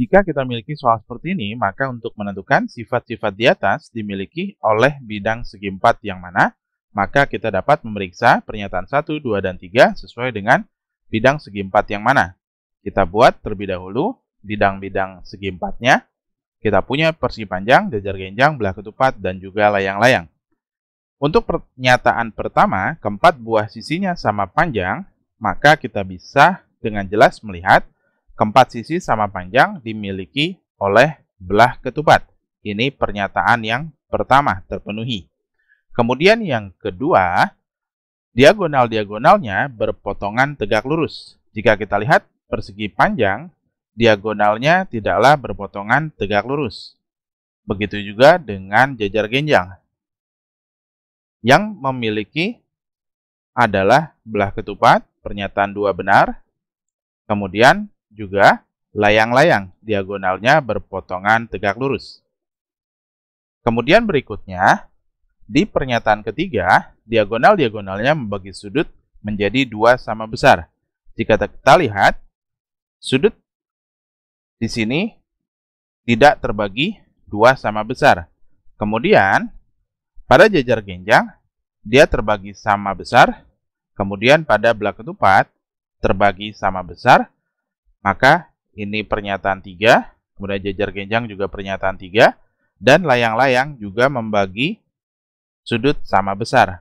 Jika kita memiliki soal seperti ini, maka untuk menentukan sifat-sifat di atas dimiliki oleh bidang segi empat yang mana, maka kita dapat memeriksa pernyataan 1, 2, dan 3 sesuai dengan bidang segi empat yang mana. Kita buat terlebih dahulu bidang-bidang segi empatnya. Kita punya persegi panjang, jajar genjang, belah ketupat, dan juga layang-layang. Untuk pernyataan pertama, keempat buah sisinya sama panjang, maka kita bisa dengan jelas melihat keempat sisi sama panjang dimiliki oleh belah ketupat. Ini pernyataan yang pertama terpenuhi. Kemudian yang kedua, diagonal-diagonalnya berpotongan tegak lurus. Jika kita lihat persegi panjang, diagonalnya tidaklah berpotongan tegak lurus. Begitu juga dengan jajar genjang yang memiliki adalah belah ketupat, pernyataan dua benar, kemudian juga layang-layang, diagonalnya berpotongan tegak lurus. Kemudian berikutnya, di pernyataan ketiga, diagonal-diagonalnya membagi sudut menjadi dua sama besar. Jika kita lihat, sudut di sini tidak terbagi dua sama besar. Kemudian, pada jajar genjang, dia terbagi sama besar, kemudian pada belah ketupat terbagi sama besar, maka ini pernyataan 3, kemudian jajar genjang juga pernyataan 3, dan layang-layang juga membagi sudut sama besar.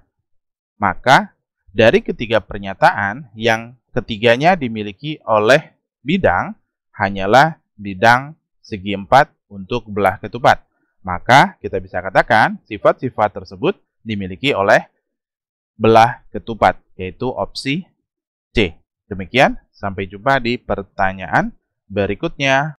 Maka dari ketiga pernyataan, yang ketiganya dimiliki oleh bidang hanyalah bidang segi empat untuk belah ketupat maka kita bisa katakan sifat-sifat tersebut dimiliki oleh belah ketupat, yaitu opsi C. Demikian, sampai jumpa di pertanyaan berikutnya.